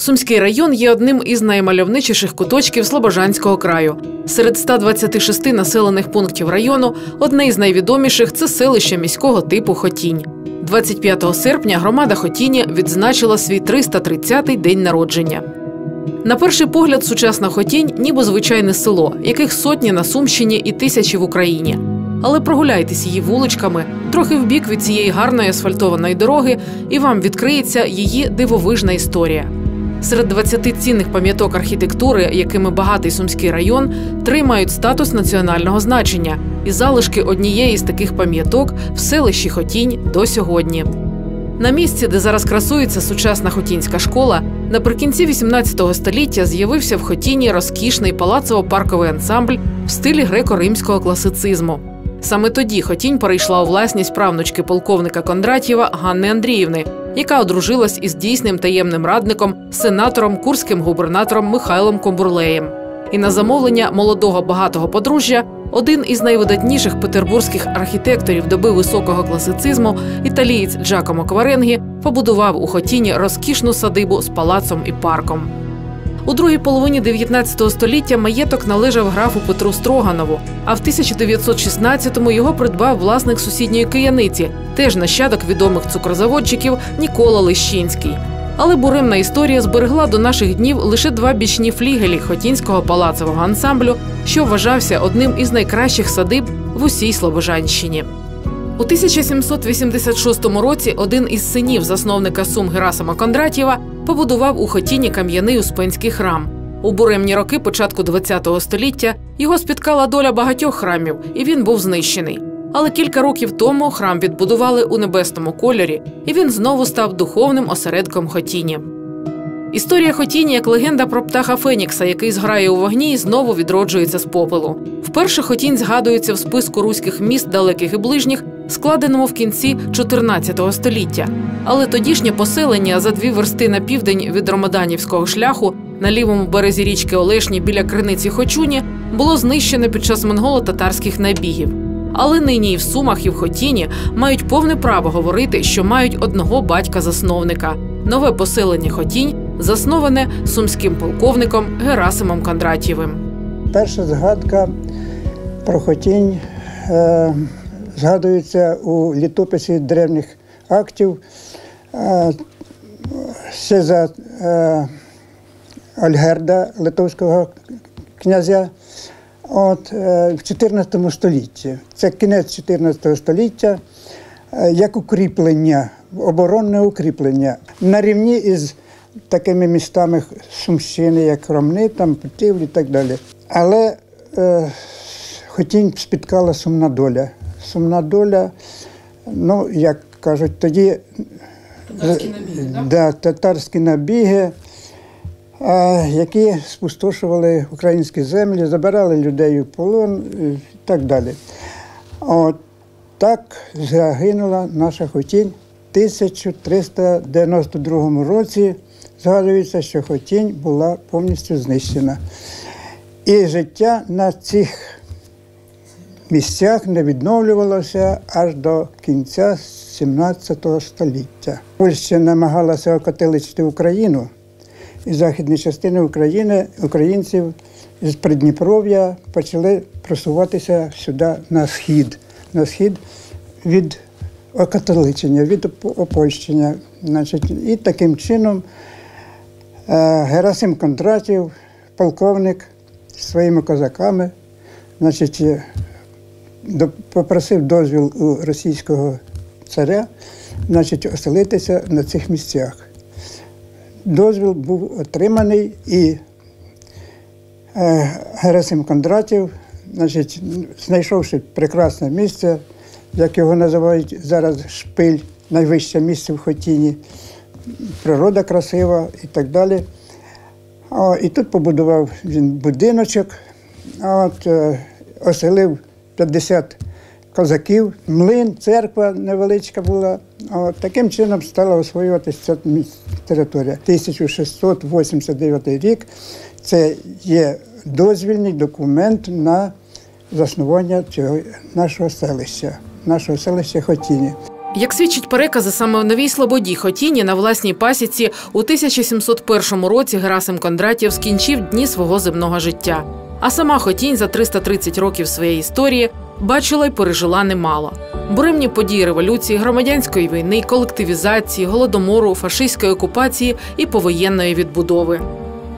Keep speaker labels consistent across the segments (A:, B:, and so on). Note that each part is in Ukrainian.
A: Сумський район є одним із наймальовничіших куточків Слобожанського краю. Серед 126 населених пунктів району одне із найвідоміших це селище міського типу Хотінь. 25 серпня громада Хотіні відзначила свій 330-й день народження. На перший погляд, сучасна Хотінь ніби звичайне село, яких сотні на Сумщині і тисячі в Україні. Але прогуляйтесь її вуличками, трохи вбік від цієї гарної асфальтованої дороги, і вам відкриється її дивовижна історія. Серед 20 цінних пам'яток архітектури, якими багатий сумський район, три мають статус національного значення, і залишки однієї з таких пам'яток в селищі Хотінь до сьогодні. На місці, де зараз красується сучасна хотінська школа, наприкінці 18 століття з'явився в Хотіні розкішний палацово-парковий ансамбль в стилі греко-римського класицизму. Саме тоді Хотінь перейшла у власність правнучки полковника Кондратєва Ганни Андріївни, яка одружилась із дійсним таємним радником, сенатором, курським губернатором Михайлом Комбурлеєм. І на замовлення молодого багатого подружжя один із найвидатніших петербурзьких архітекторів доби високого класицизму, італієць Джакомо Кваренгі, побудував у Хотіні розкішну садибу з палацом і парком. У другій половині 19 століття маєток належав графу Петру Строганову, а в 1916-му його придбав власник сусідньої кияниці, теж нащадок відомих цукрозаводчиків Нікола Лищинський. Але буремна історія зберегла до наших днів лише два бічні флігелі Хотінського палацового ансамблю, що вважався одним із найкращих садиб в усій Слобожанщині. У 1786 році один із синів засновника Сум Герасима Кондратєва побудував у Хотіні кам'яний успенський храм. У буремні роки початку ХХ століття його спіткала доля багатьох храмів, і він був знищений. Але кілька років тому храм відбудували у небесному кольорі, і він знову став духовним осередком Хотіні. Історія Хотіні як легенда про птаха Фенікса, який зграє у вогні і знову відроджується з попелу. Вперше Хотінь згадується в списку руських міст далеких і ближніх, складеному в кінці 14 століття. Але тодішнє поселення за дві версти на південь від Ромаданівського шляху на лівому березі річки Олешні біля криниці Хочуні було знищене під час монголо-татарських набігів. Але нині і в Сумах, і в Хотіні мають повне право говорити, що мають одного батька-засновника. Нове поселення Хотінь засноване сумським полковником Герасимом Кондратєвим.
B: Перша згадка про Хотінь е, згадується у літописі древніх актів е, ще за е, Альгерда Литовського князя. От е, в 14 столітті. Це кінець 14 століття, е, як укріплення, оборонне укріплення на рівні із такими містами Сумщини, як Ромни, там Путівлі і так далі. Але е, Хотінь спіткала сумна доля. Сумна доля, ну, як кажуть, тоді
A: Татарські набіги,
B: да, да, татарські набіги які спустошували українські землі, забирали людей у полон і так далі. От так загинула наша Хотінь в 1392 році. Згадується, що Хотінь була повністю знищена. І життя на цих місцях не відновлювалося аж до кінця 17 століття. Польща намагалася окатиличити Україну із західної частини України українців з Придніпров'я почали просуватися сюди на схід, на схід від окатоличення, від опольщення. Значить, І таким чином Герасим Кондратів, полковник зі своїми козаками, значить, е, попросив дозвіл у російського царя значить, оселитися на цих місцях. Дозвіл був отриманий і е, Герасим Кондратів, значить, знайшовши прекрасне місце, як його називають зараз шпиль, найвище місце в Хотіні, природа красива і так далі. О, І тут побудував він будиночок, от, е, оселив 50 козаків, млин, церква невеличка була. От, Таким чином стала освоюватися ця територія. 1689 рік це є дозвільний документ на заснування цього нашого селища, нашого селища Хотіні.
A: Як свідчить перекази, саме в Новій Слободі Хотіні на власній пасіці у 1701 році Герасим Кондратєв скінчив дні свого земного життя. А сама Хотінь за 330 років своєї історії бачила й пережила немало. Буремні події революції, громадянської війни, колективізації, голодомору, фашистської окупації і повоєнної відбудови.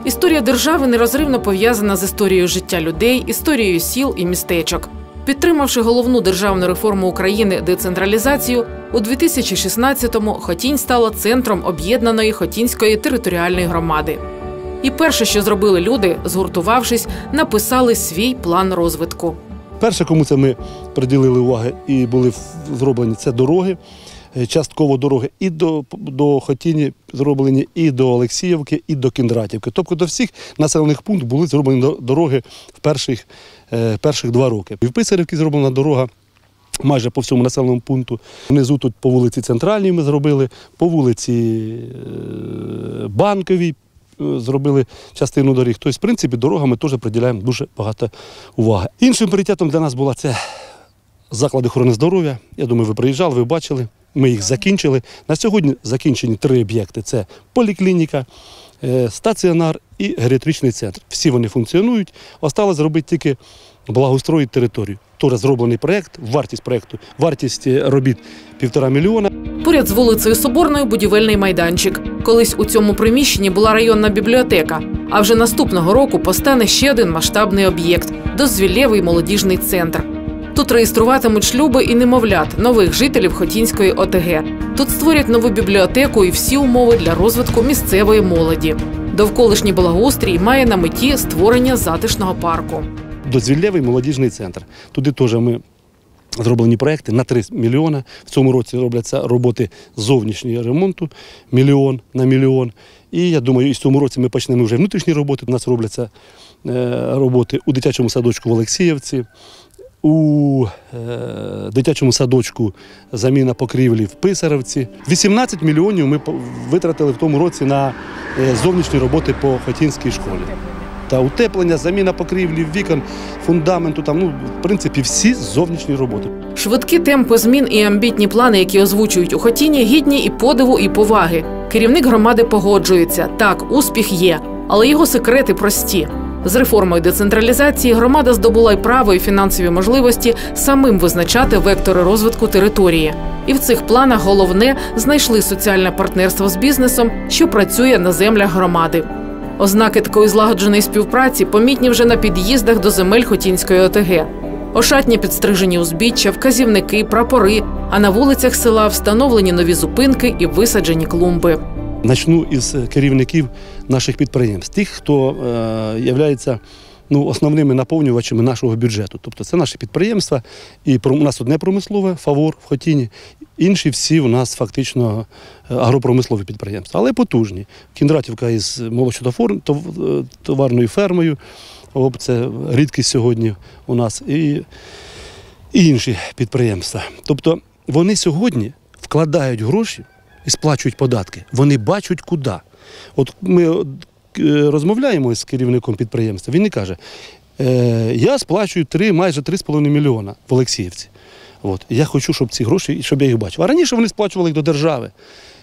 A: Історія держави нерозривно пов'язана з історією життя людей, історією сіл і містечок. Підтримавши головну державну реформу України децентралізацію, у 2016-му Хотінь стала центром об'єднаної Хотінської територіальної громади. І перше, що зробили люди, згуртувавшись, написали свій план розвитку.
C: Перше, кому це ми приділили уваги і були зроблені, це дороги, е, частково дороги і до, до Хотіні зроблені, і до Олексіївки, і до Кіндратівки. Тобто до всіх населених пунктів були зроблені до- дороги в перших, е, перших два роки. І в Писарівці зроблена дорога. Майже по всьому населеному пункту. Внизу тут по вулиці Центральній ми зробили, по вулиці е, Банковій е, зробили частину доріг. Тобто, в принципі, дорогам ми теж приділяємо дуже багато уваги. Іншим пріоритетом для нас була це заклади охорони здоров'я. Я думаю, ви приїжджали, ви бачили. Ми їх закінчили. На сьогодні закінчені три об'єкти: це поліклініка, е, стаціонар і геріатричний центр. Всі вони функціонують. Осталось зробити тільки благоустроїть територію. Теж зроблений проєкт, вартість проєкту, вартість е, робіт півтора мільйона.
A: Поряд з вулицею Соборною будівельний майданчик. Колись у цьому приміщенні була районна бібліотека. А вже наступного року постане ще один масштабний об'єкт дозвіллєвий молодіжний центр. Тут реєструватимуть шлюби і немовлят нових жителів Хотінської ОТГ. Тут створять нову бібліотеку і всі умови для розвитку місцевої молоді. Довколишній благоустрій має на меті створення затишного парку.
C: Дозвіллєвий молодіжний центр. Туди теж ми зроблені проекти на 3 мільйони. В цьому році робляться роботи зовнішнього ремонту мільйон на мільйон. І я думаю, і в цьому році ми почнемо вже внутрішні роботи. У нас робляться е, роботи у дитячому садочку в Олексіївці. У е, дитячому садочку заміна покрівлі в Писарівці. 18 мільйонів ми витратили в тому році на е, зовнішні роботи по Хотінській школі та утеплення, заміна покрівлі, вікон, фундаменту. Там, ну, в принципі, всі зовнішні роботи.
A: Швидкі темпи змін і амбітні плани, які озвучують у Хотіні, гідні і подиву, і поваги. Керівник громади погоджується. Так, успіх є, але його секрети прості. З реформою децентралізації громада здобула й право і фінансові можливості самим визначати вектори розвитку території. І в цих планах головне знайшли соціальне партнерство з бізнесом, що працює на землях громади. Ознаки такої злагодженої співпраці помітні вже на під'їздах до земель Хотінської ОТГ. Ошатні підстрижені узбіччя, вказівники, прапори, а на вулицях села встановлені нові зупинки і висаджені клумби.
C: Начну із керівників наших підприємств, тих, хто е, є ну, основними наповнювачами нашого бюджету. Тобто це наші підприємства, і у нас одне промислове фавор в Хотіні, інші всі у нас фактично е, агропромислові підприємства, але потужні. Кіндратівка із молочно-товарною фермою. Об, це рідкість сьогодні у нас. І, і інші підприємства. Тобто вони сьогодні вкладають гроші і сплачують податки. Вони бачать куди. От ми е, розмовляємо з керівником підприємства, він і каже: е, я сплачую 3, майже 3,5 мільйона в Олексіївці. От. Я хочу, щоб ці гроші, щоб я їх бачив. А раніше вони сплачували їх до держави.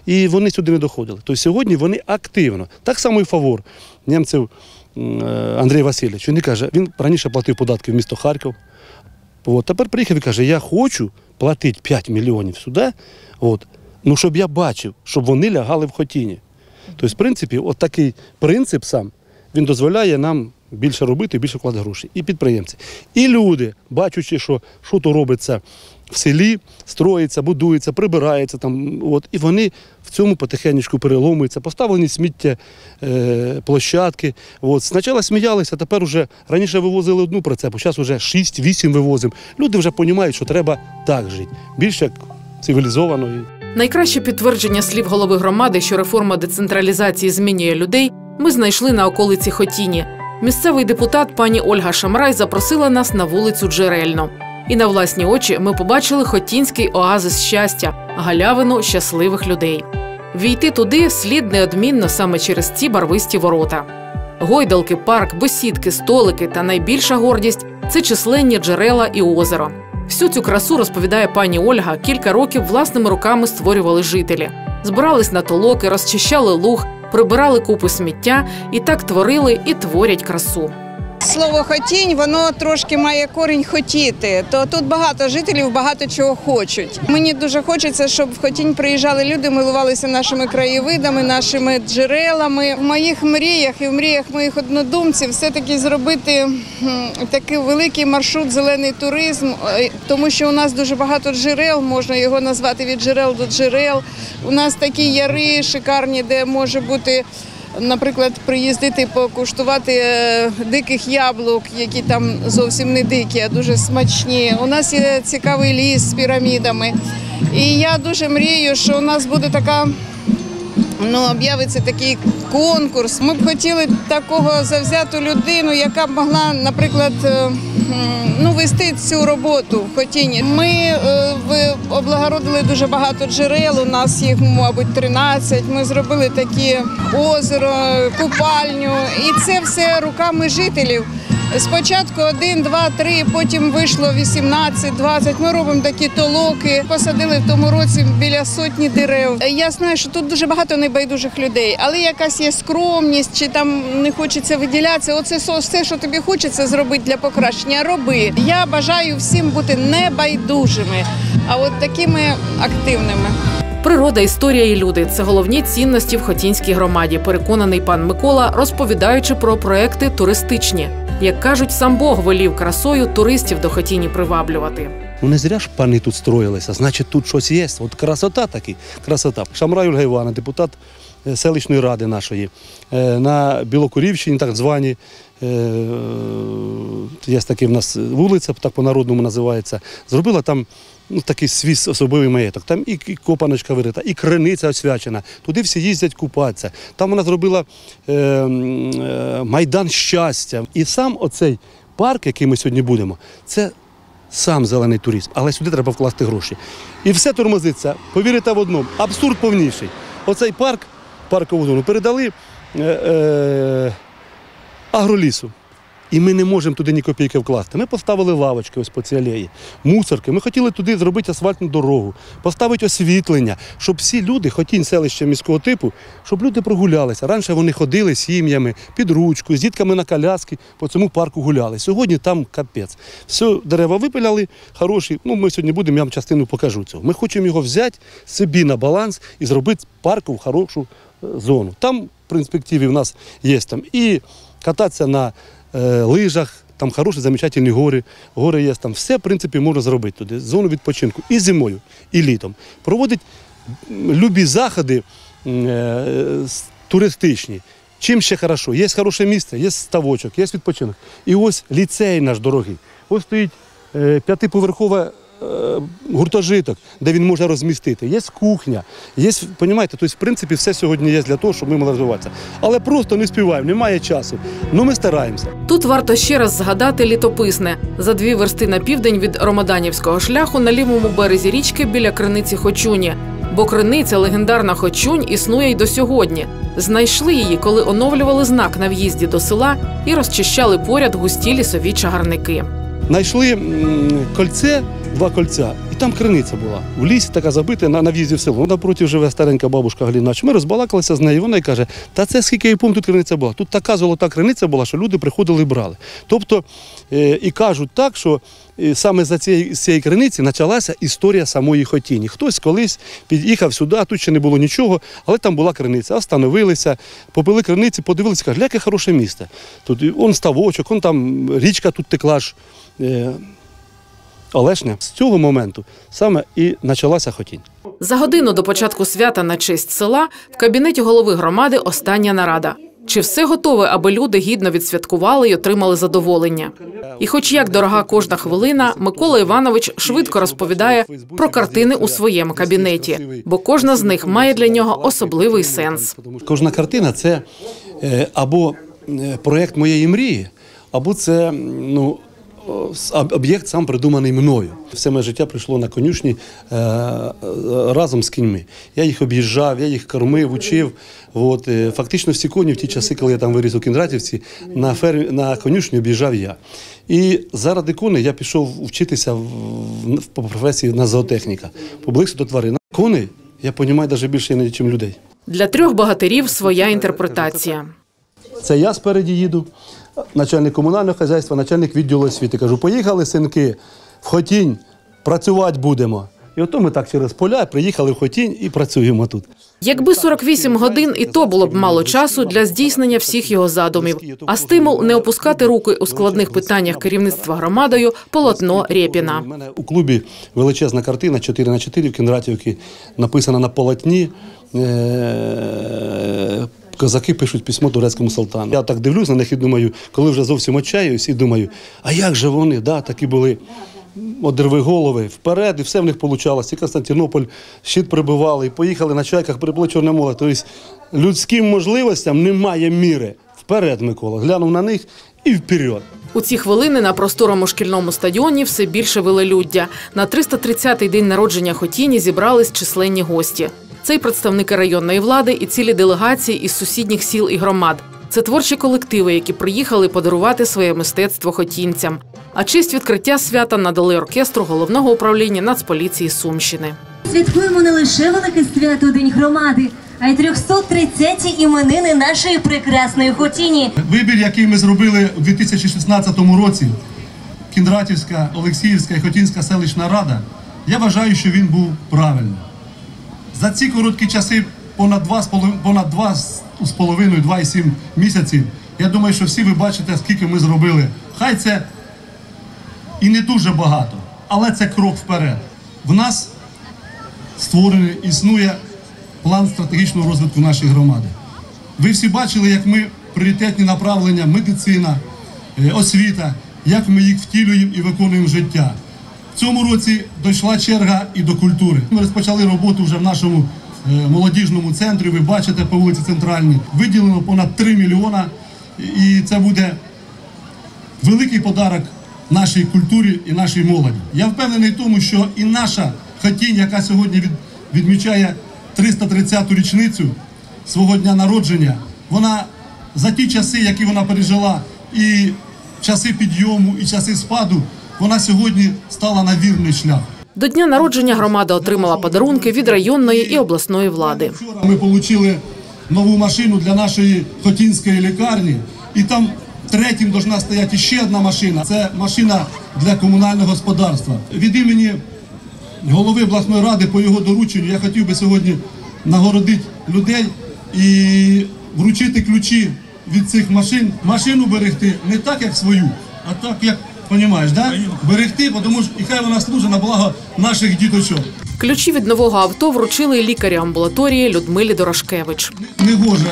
C: І вони сюди не доходили. Тобто сьогодні вони активно. Так само і фавор німців е, Андрій Васильович. Він каже, він раніше платив податки в місто Харків. От, тепер приїхав і каже, я хочу платити 5 мільйонів сюди, от, ну, щоб я бачив, щоб вони лягали в хотіні. Тобто, в принципі, от такий принцип сам, він дозволяє нам більше робити, більше вкладати гроші. І підприємці. І люди, бачачи, що, що то робиться в селі, строїться, будується, прибирається там. От, і вони в цьому потихеньку переломуються, поставлені сміття, е, площадки. От. Спочатку сміялися, тепер вже раніше вивозили одну прицепу, зараз вже 6-8 вивозимо. Люди вже розуміють, що треба так жити. Більш як цивілізовано.
A: Найкраще підтвердження слів голови громади, що реформа децентралізації змінює людей, ми знайшли на околиці Хотіні. Місцевий депутат пані Ольга Шамрай запросила нас на вулицю Джерельну. І на власні очі ми побачили хотінський оазис щастя, галявину щасливих людей. Війти туди слід неодмінно саме через ці барвисті ворота. Гойдалки, парк, бесідки, столики та найбільша гордість це численні джерела і озеро. Всю цю красу розповідає пані Ольга. Кілька років власними руками створювали жителі. Збирались на толоки, розчищали луг, прибирали купу сміття і так творили і творять красу.
D: Слово хотінь воно трошки має корінь хотіти. То тут багато жителів багато чого хочуть. Мені дуже хочеться, щоб в хотінь приїжджали люди, милувалися нашими краєвидами, нашими джерелами. В моїх мріях і в мріях моїх однодумців все таки зробити такий великий маршрут зелений туризм, е, тому що у нас дуже багато джерел, можна його назвати від джерел до джерел. У нас такі яри шикарні, де може бути. Наприклад, приїздити покуштувати е, диких яблук, які там зовсім не дикі, а дуже смачні. У нас є цікавий ліс з пірамідами. І я дуже мрію, що у нас буде така. Ну, об'явиться такий конкурс. Ми б хотіли такого завзяту людину, яка б могла, наприклад, е, ну, вести цю роботу в Хотіні. Ми е, облагородили дуже багато джерел. У нас їх, мабуть, 13. Ми зробили такі озеро, купальню, і це все руками жителів. Спочатку один, два, три, потім вийшло 18, 20. Ми робимо такі толоки. Посадили в тому році біля сотні дерев. Я знаю, що тут дуже багато небайдужих людей, але якась є скромність, чи там не хочеться виділятися. Оце все, що тобі хочеться зробити для покращення. Роби. Я бажаю всім бути небайдужими, а от такими активними.
A: Природа, історія і люди це головні цінності в Хотінській громаді. Переконаний пан Микола, розповідаючи про проекти туристичні. Як кажуть, сам Бог волів красою туристів до Хотіні приваблювати.
C: Ну не зря ж пани тут строїлися, значить тут щось є. От красота таки, красота. Шамрай Ольга Івана, депутат е, селищної ради нашої, е, на Білокурівщині, так звані. е, Є такі в нас вулиця, так по-народному називається. Зробила там ну, такий свій особливий маєток. Там і, копаночка вирита, і криниця освячена. Туди всі їздять купатися. Там вона зробила е, е, майдан щастя. І сам оцей парк, який ми сьогодні будемо, це сам зелений туризм, але сюди треба вкласти гроші. І все тормозиться. Повірите в одному, абсурд повніший. Оцей парк, паркову зону, передали е, е, агролісу. І ми не можемо туди ні копійки вкласти. Ми поставили лавочки ось по цій алеї, мусорки. Ми хотіли туди зробити асфальтну дорогу, поставити освітлення, щоб всі люди, хотінь селища міського типу, щоб люди прогулялися. Раніше вони ходили сім'ями під ручку, з дітками на коляски по цьому парку гуляли. Сьогодні там капець. Все, дерева випиляли, хороші. Ну, ми сьогодні будемо, я вам частину покажу цього. Ми хочемо його взяти собі на баланс і зробити парку в хорошу е, зону. Там в перспективі в нас є там і кататися на лижах, там хороші, замечательні гори, гори є там. Все, в принципі, можна зробити туди. Зону відпочинку і зимою, і літом. Проводить любі заходи е, туристичні. Чим ще хорошо? Є хороше місце, є ставочок, є відпочинок. І ось ліцей наш дорогий. Ось стоїть е, п'ятиповерхова е, гуртожиток, де він може розмістити. Є кухня, є, понімаєте, тобто, в принципі, все сьогодні є для того, щоб ми могли розвиватися. Але просто не співаємо, немає часу. Ну ми стараємося.
A: Тут варто ще раз згадати літописне за дві версти на південь від Ромаданівського шляху на лівому березі річки біля криниці Хочуні. Бо криниця легендарна Хочунь існує й до сьогодні. Знайшли її, коли оновлювали знак на в'їзді до села і розчищали поряд густі лісові чагарники.
C: Знайшли кольце, два кольця, і там криниця була. У лісі така забита на, на в'їзді в село. Напроти живе старенька бабушка Глінач. Ми розбалакалися з нею. Вона й каже: та це скільки я пам'ятаю, тут криниця була. Тут така золота криниця була, що люди приходили і брали. Тобто е, і кажуть так, що е, саме за цієї, з цієї криниці почалася історія самої Хотіні. Хтось колись під'їхав сюди, тут ще не було нічого, але там була криниця. Остановилися, попили криниці, подивилися, кажуть, яке хороше місце. Тут он ставочок, он там річка тут текла ж. Олешня. З цього моменту саме і почалася Хотінь.
A: За годину до початку свята на честь села в кабінеті голови громади остання нарада. Чи все готове, аби люди гідно відсвяткували й отримали задоволення? І, хоч як дорога кожна хвилина, Микола Іванович швидко розповідає про картини у своєму кабінеті, бо кожна з них має для нього особливий сенс.
C: Кожна картина це е, або е, проєкт моєї мрії, або це ну, об'єкт сам придуманий мною. Все моє життя прийшло на конюшні е, е, разом з кіньми. Я їх об'їжджав, я їх кормив, учив. От, е, фактично всі коні в ті часи, коли я там виріс у Кіндратівці, на, фермі, на конюшні об'їжджав я. І заради коней я пішов вчитися в, в, по професії на зоотехніка, поблизу до тварин. Коней я розумію навіть більше, ніж людей.
A: Для трьох богатирів своя інтерпретація.
C: Це я спереді їду, начальник комунального хазяйства, начальник відділу освіти. Кажу, поїхали, синки, в Хотінь, працювати будемо. І ото ми так через поля приїхали в Хотінь і працюємо тут.
A: Якби 48 годин, і то було б мало часу для здійснення всіх його задумів. А стимул не опускати руки у складних питаннях керівництва громадою полотно Рєпіна.
C: У мене у клубі величезна картина 4 на 4 в Кінратівці, написана на полотні. Козаки пишуть письмо турецькому султану. Я так дивлюсь на них і думаю, коли вже зовсім отчаюсь, і думаю, а як же вони? Да, такі були одерви голови вперед, і все в них вийшло. І Константинополь щит прибивали, і поїхали на чайках, перепло Чорне море. Тобто людським можливостям немає міри. Вперед, Микола, глянув на них і вперед.
A: У ці хвилини на просторому шкільному стадіоні все більше велелюддя. На 330-й день народження Хотіні зібрались численні гості. Це й представники районної влади, і цілі делегації із сусідніх сіл і громад. Це творчі колективи, які приїхали подарувати своє мистецтво хотінцям. А честь відкриття свята надали оркестру головного управління Нацполіції Сумщини.
E: Святкуємо не лише велике свято День громади, а й 330-ті іменини нашої прекрасної Хотіні.
C: Вибір, який ми зробили у 2016 році, Кіндратівська, Олексіївська і Хотінська селищна рада, я вважаю, що він був правильним. За ці короткі часи, понад 2,5 понад 2 з половиною, 2,7 місяців, я думаю, що всі ви бачите, скільки ми зробили. Хай це і не дуже багато, але це крок вперед. В нас створений, існує план стратегічного розвитку нашої громади. Ви всі бачили, як ми пріоритетні направлення, медицина, е, освіта, як ми їх втілюємо і виконуємо життя. Цьому році дійшла черга і до культури. Ми розпочали роботу вже в нашому е, молодіжному центрі. Ви бачите по вулиці Центральній. Виділено понад 3 мільйона, і це буде великий подарок нашій культурі і нашій молоді. Я впевнений в тому, що і наша хатінь, яка сьогодні відмічає 330-ту річницю свого дня народження, вона за ті часи, які вона пережила, і часи підйому, і часи спаду, вона сьогодні стала на вірний шлях.
A: До дня народження громада отримала подарунки від районної і обласної влади.
C: Вчора ми отримали нову машину для нашої хотінської лікарні, і там третім должна стояти ще одна машина. Це машина для комунального господарства. Від імені голови обласної ради по його дорученню я хотів би сьогодні нагородити людей і вручити ключі від цих машин. Машину берегти не так, як свою, а так, як розумієш, да? берегти, тому що і хай вона служить на благо наших діточок.
A: Ключі від нового авто вручили лікарі амбулаторії Людмилі Дорошкевич.
C: не гоже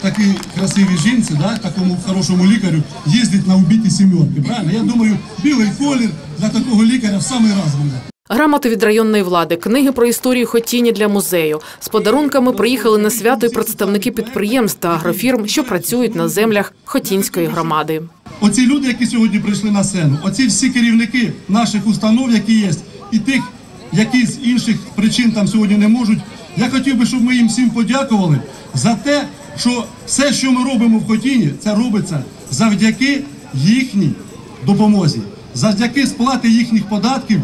C: такій красивій жінці, да, такому хорошому лікарю, їздить на убиті сімерки. Правильно? Я думаю, білий колір для такого лікаря в самий раз буде.
A: Грамоти від районної влади, книги про історію Хотіні для музею. З подарунками приїхали на свято й представники підприємств та агрофірм, що працюють на землях Хотінської громади.
C: Оці люди, які сьогодні прийшли на сцену, оці всі керівники наших установ, які є, і тих, які з інших причин там сьогодні не можуть. Я хотів би, щоб ми їм всім подякували за те, що все, що ми робимо в Хотіні, це робиться завдяки їхній допомозі, завдяки сплати їхніх податків,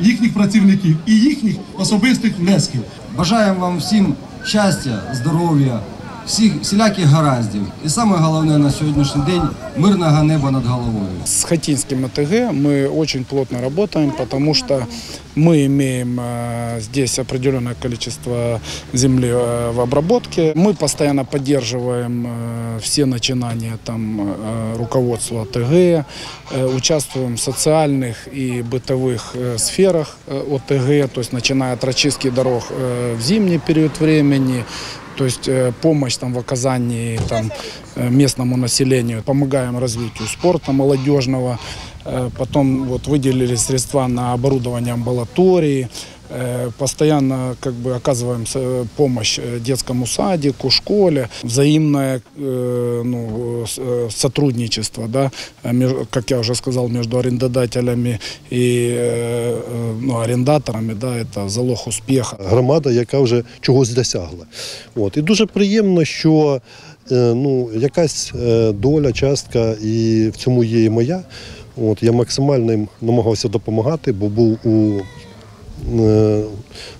C: їхніх працівників і їхніх особистих внесків.
F: Бажаємо вам всім щастя, здоров'я, всіх всіляких гараздів. І саме головне на сьогоднішній день мирного неба над головою.
G: С Хотинским АТГ мы очень плотно работаем, потому что мы имеем э, здесь определенное количество земли э, в обработке. Мы постоянно поддерживаем э, все начинания там, э, руководства АТГ, э, участвуем в социальных и бытовых э, сферах э, ОТГ, то есть начиная от расчистки дорог э, в зимний период времени, то есть э, помощь там, в оказании там, э, местному населению, помогаем развитию спорта молодежного. Э, Потом вот, выделили средства на оборудование амбулатории. Э, Постоянно как бы оказываем со- помощь э, детскому садику, школе, взаимное э, ну, с- э, сотрудничество, да, э, меж- как я уже сказал, между арендодателями и э, э, ну, арендаторами, да, это залог успеха.
H: громада, яка вже чогось досягла. От. І дуже приємно, що е, ну, якась е, доля, частка, і в цьому є і моя. От, я максимально їм намагався допомагати, бо був у е,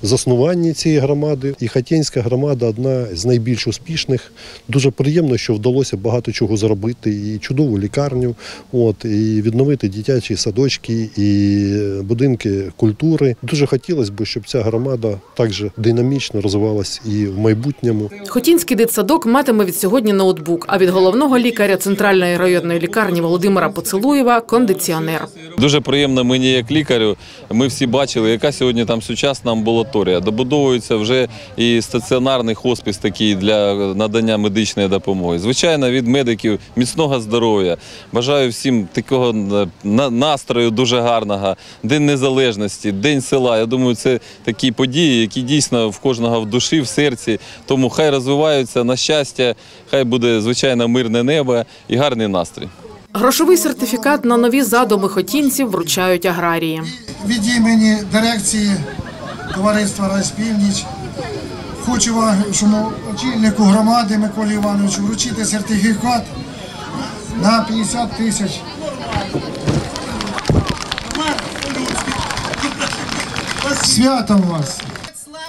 H: заснуванні цієї громади. І Хатєнська громада одна з найбільш успішних. Дуже приємно, що вдалося багато чого зробити. І чудову лікарню, от, і відновити дитячі садочки, і будинки культури. Дуже хотілося б, щоб ця громада також динамічно розвивалась і в майбутньому.
A: Хотінський дитсадок матиме від сьогодні ноутбук, а від головного лікаря центральної районної лікарні Володимира Поцелуєва кондиціонер.
I: Дуже приємно мені як лікарю. Ми всі бачили, яка сьогодні там сучасна амбулаторія. Добудовується вже і стаціонарний хоспіс такий для надання медичної допомоги. Звичайно, від медиків міцного здоров'я. Бажаю всім такого е, на- настрою дуже гарного. День незалежності, день села. Я думаю, це такі події, які дійсно в кожного в душі, в серці. Тому хай розвиваються на щастя, хай буде звичайно мирне небо і гарний настрій.
A: Грошовий сертифікат на нові задуми хотінців вручають аграрії.
J: від імені дирекції товариства Райспівніч хочу вашому очільнику громади Миколі Івановичу вручити сертифікат на 50 тисяч. Святом вас!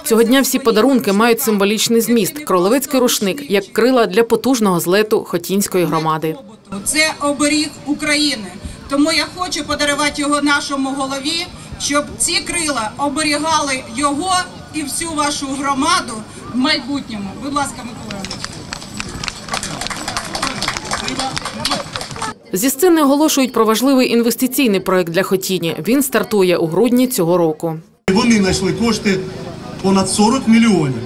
A: Цього дня всі подарунки мають символічний зміст кролевицький рушник як крила для потужного злету Хотінської громади.
K: Це оберіг України. Тому я хочу подарувати його нашому голові, щоб ці крила оберігали його і всю вашу громаду в майбутньому. Будь ласка, Микола.
A: Зі сцени оголошують про важливий інвестиційний проект для Хотіні. Він стартує у грудні цього року.
L: Вони знайшли кошти понад 40 мільйонів.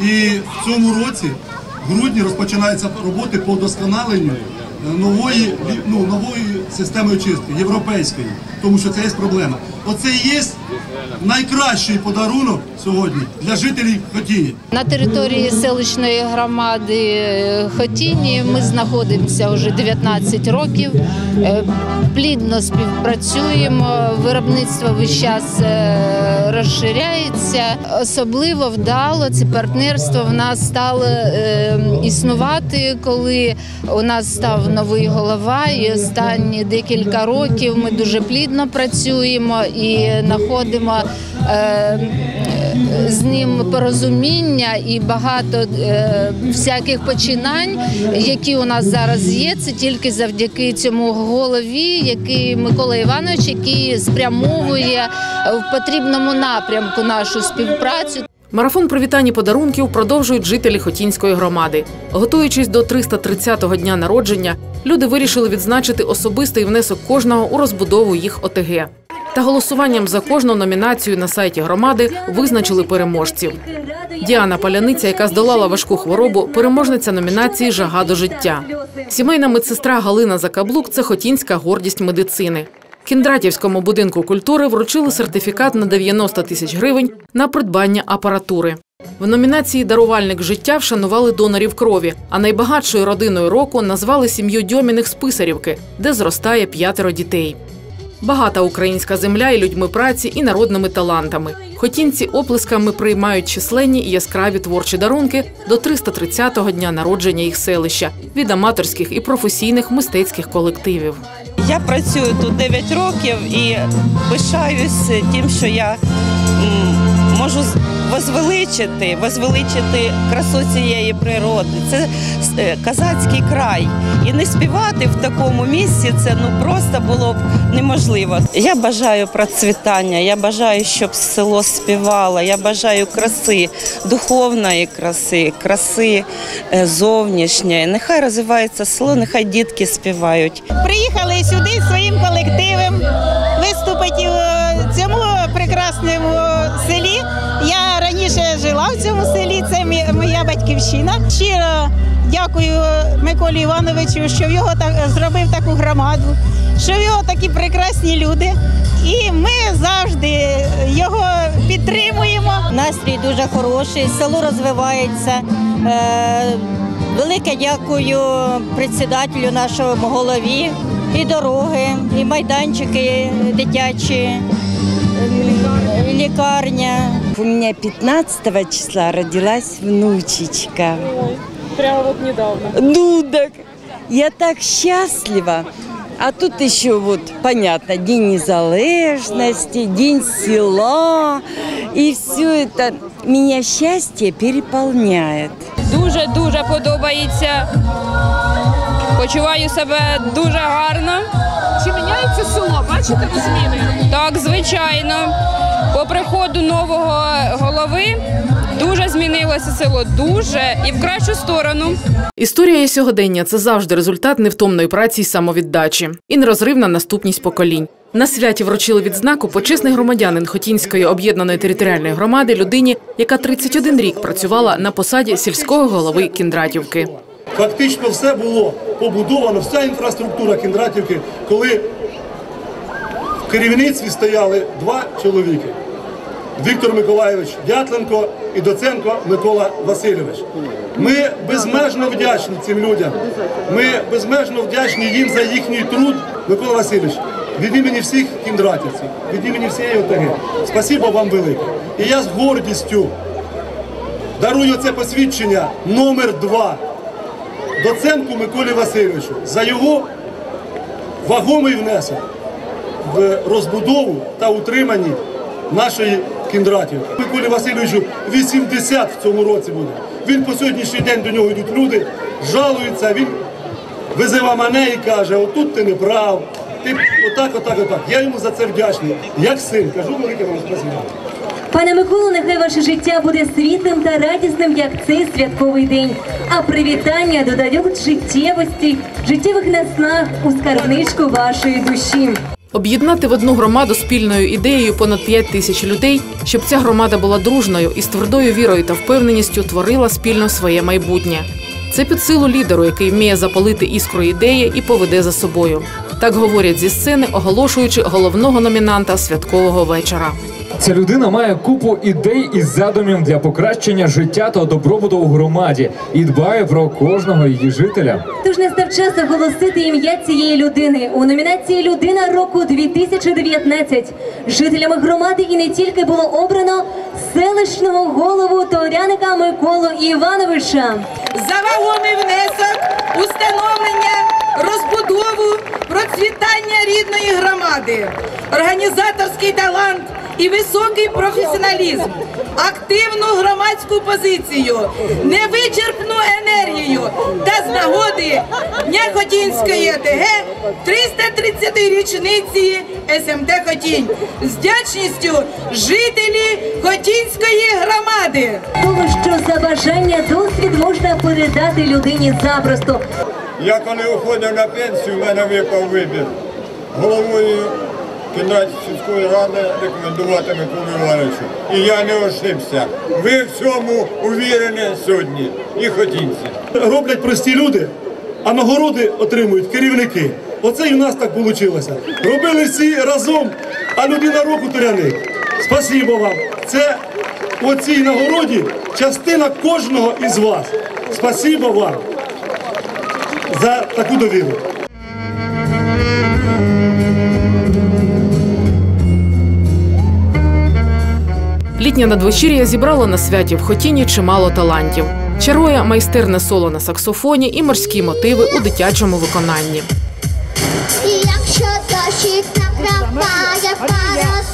L: І в цьому році, в грудні, розпочинаються роботи по вдосконаленню е, нової, ну, нової системи очистки, європейської, тому що це є проблема. Оце і є найкращий подарунок сьогодні для жителів Хотіні.
M: На території селищної громади е, Хотіні ми знаходимося вже 19 років. Е, Плідно співпрацюємо, виробництво весь час е, розширяється. Особливо вдало це партнерство в нас стало існувати, коли у нас став новий голова. І останні декілька років ми дуже плідно працюємо і знаходимо е, з ним порозуміння і багато е, всяких починань, які у нас зараз є. Це тільки завдяки цьому голові, який Микола Іванович, який спрямовує в потрібному напрямку нашу співпрацю.
A: Марафон привітань і подарунків продовжують жителі Хотінської громади. Готуючись до 330-го дня народження, люди вирішили відзначити особистий внесок кожного у розбудову їх ОТГ. Та голосуванням за кожну номінацію на сайті громади визначили переможців. Діана Паляниця, яка здолала важку хворобу, переможниця номінації Жага до життя. Сімейна медсестра Галина Закаблук це хотінська гордість медицини. Кіндратівському будинку культури вручили сертифікат на 90 тисяч гривень на придбання апаратури. В номінації Дарувальник життя вшанували донорів крові, а найбагатшою родиною року назвали сім'ю Дьоміних з Писарівки, де зростає п'ятеро дітей. Багата українська земля і людьми праці, і народними талантами. Хотінці оплесками приймають численні і яскраві творчі дарунки до 330-го дня народження їх селища від аматорських і професійних мистецьких колективів.
N: Я працюю тут 9 років і пишаюсь тим, що я можу возвеличити, возвеличити красу цієї природи. Це е, казацький край. І не співати в такому місці це ну просто було б неможливо. Я бажаю процвітання, я бажаю, щоб село співало, я бажаю краси, духовної краси, краси е, зовнішньої. Нехай розвивається село, нехай дітки співають.
O: Приїхали сюди своїм колективом виступити в цьому прекрасному селі. Раніше жила в цьому селі, це моя батьківщина. Щиро дякую Миколі Івановичу, що в його так зробив таку громаду, що в його такі прекрасні люди. І ми завжди його підтримуємо.
P: Настрій дуже хороший, село розвивається. Е, Велике дякую председателю нашому голові. І дороги, і майданчики дитячі, і лікарня.
Q: У меня 15 числа родилась внучечка.
A: Прямо вот недавно.
Q: Ну так, я так счастлива. А тут еще вот, понятно, День незалежности, День села. И все это меня счастье переполняет.
R: Дуже дуже подобається. Почуваю себе дуже гарно.
A: Чи міняється село? Бачите ви зміни?
R: Так, звичайно. По приходу нового голови дуже змінилося село. Дуже і в кращу сторону.
A: Історія і сьогодення це завжди результат невтомної праці й самовіддачі і нерозривна наступність поколінь. На святі вручили відзнаку почесний громадянин Хотінської об'єднаної територіальної громади людині, яка 31 рік працювала на посаді сільського голови Кіндратівки.
C: Фактично все було побудовано, вся інфраструктура Кіндратівки, коли керівництві стояли два чоловіки. Віктор Миколайович Дятленко і Доценко Микола Васильович. Ми безмежно вдячні цим людям. Ми безмежно вдячні їм за їхній труд, Микола Васильович, від імені всіх кіндратівців, від імені всієї ОТГ. Спасибо вам велике. І я з гордістю дарую це посвідчення номер два доценку Миколі Васильовичу за його вагомий внесок в розбудову та утриманні нашої Кіндратівки. Миколі Васильовичу 80 в цьому році буде. Він по сьогоднішній день до нього йдуть люди, жалуються, він визива мене і каже, отут ти не прав, ти отак, отак, отак. Я йому за це вдячний. Як син, кажу велике вам спасибо.
E: Пане Миколо, нехай ваше життя буде світлим та радісним, як цей святковий день. А привітання додають життєвості, життєвих наснаг у скарбничку вашої душі.
A: Об'єднати в одну громаду спільною ідеєю понад 5 тисяч людей, щоб ця громада була дружною і з твердою вірою та впевненістю творила спільно своє майбутнє. Це під силу лідеру, який вміє запалити іскру ідеї і поведе за собою. Так говорять зі сцени, оголошуючи головного номінанта святкового вечора.
S: Ця людина має купу ідей і задумів для покращення життя та добробуту у громаді і дбає про кожного її жителя.
E: Тож настав час оголосити ім'я цієї людини у номінації Людина року 2019. Жителями громади і не тільки було обрано селищного голову Торяника Миколу Івановича.
K: за вагомий внесок у становлення, розбудову, процвітання рідної громади, організаторський талант і високий професіоналізм, активну громадську позицію, невичерпну енергію та з нагоди Дня Хотінської ОТГ 330-річниці СМТ Хотінь з вдячністю жителі Хотінської громади.
E: Того, що за бажання досвід можна передати людині запросто.
T: Я коли уходив на пенсію, в мене випав вибір. Головою Кіндрат сільської ради рекомендувати Миколу Івановичу. І я не ошибся. Ви в цьому увірені сьогодні і хотінці.
C: Роблять прості люди, а нагороди отримують керівники. Оце і у нас так вийшло. Робили всі разом, а людина року Туряник. Спасибо вам. Це у цій нагороді частина кожного із вас. Спасибо вам за таку довіру.
A: Літнє надвечір'я зібрало на святі в Хотіні чимало талантів. Чарує майстерне соло на саксофоні і морські мотиви у дитячому виконанні.
U: Якщо дощик накрапає парасольку,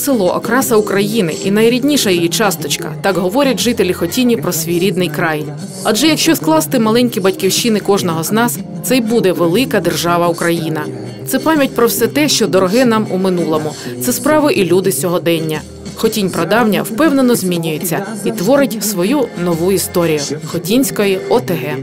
A: село окраса України і найрідніша її часточка. Так говорять жителі Хотіні про свій рідний край. Адже якщо скласти маленькі батьківщини кожного з нас, це й буде велика держава Україна. Це пам'ять про все те, що дороге нам у минулому. Це справи і люди сьогодення. Хотінь прадавня впевнено змінюється і творить свою нову історію Хотінської ОТГ.